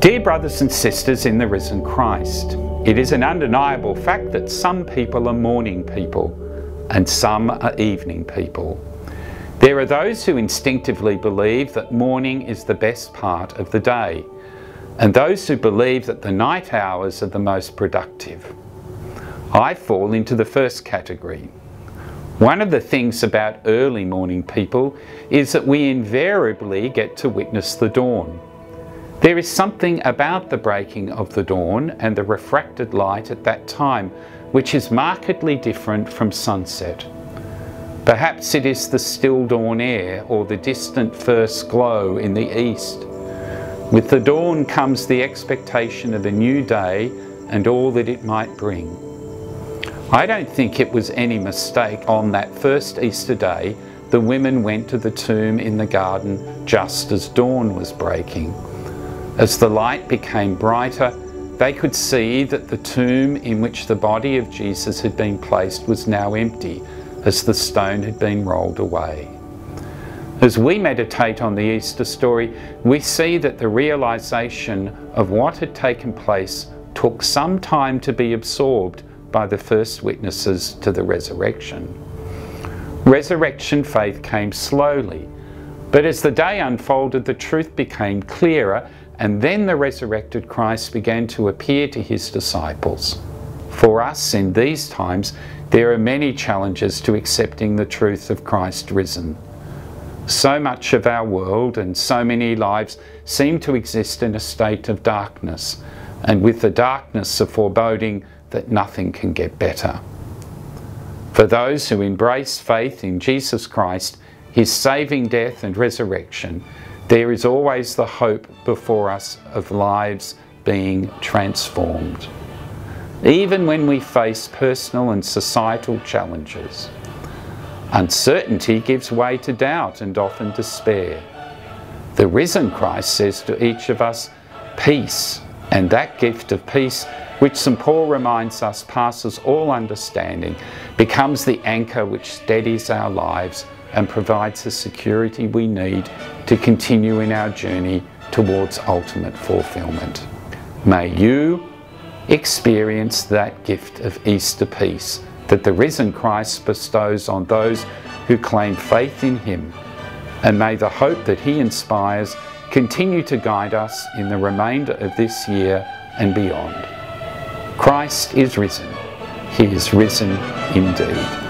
Dear brothers and sisters in the risen Christ, it is an undeniable fact that some people are morning people and some are evening people. There are those who instinctively believe that morning is the best part of the day, and those who believe that the night hours are the most productive. I fall into the first category. One of the things about early morning people is that we invariably get to witness the dawn. There is something about the breaking of the dawn and the refracted light at that time which is markedly different from sunset. Perhaps it is the still dawn air or the distant first glow in the east. With the dawn comes the expectation of a new day and all that it might bring. I don't think it was any mistake on that first Easter day the women went to the tomb in the garden just as dawn was breaking. As the light became brighter, they could see that the tomb in which the body of Jesus had been placed was now empty, as the stone had been rolled away. As we meditate on the Easter story, we see that the realization of what had taken place took some time to be absorbed by the first witnesses to the resurrection. Resurrection faith came slowly, but as the day unfolded, the truth became clearer, and then the resurrected Christ began to appear to his disciples. For us in these times, there are many challenges to accepting the truth of Christ risen. So much of our world and so many lives seem to exist in a state of darkness, and with the darkness, a foreboding that nothing can get better. For those who embrace faith in Jesus Christ, his saving death and resurrection, there is always the hope before us of lives being transformed. Even when we face personal and societal challenges, uncertainty gives way to doubt and often despair. The risen Christ says to each of us, Peace, and that gift of peace which St. Paul reminds us passes all understanding, becomes the anchor which steadies our lives and provides the security we need to continue in our journey towards ultimate fulfillment. May you experience that gift of Easter peace that the risen Christ bestows on those who claim faith in Him. And may the hope that He inspires continue to guide us in the remainder of this year and beyond. Christ is risen. He is risen indeed.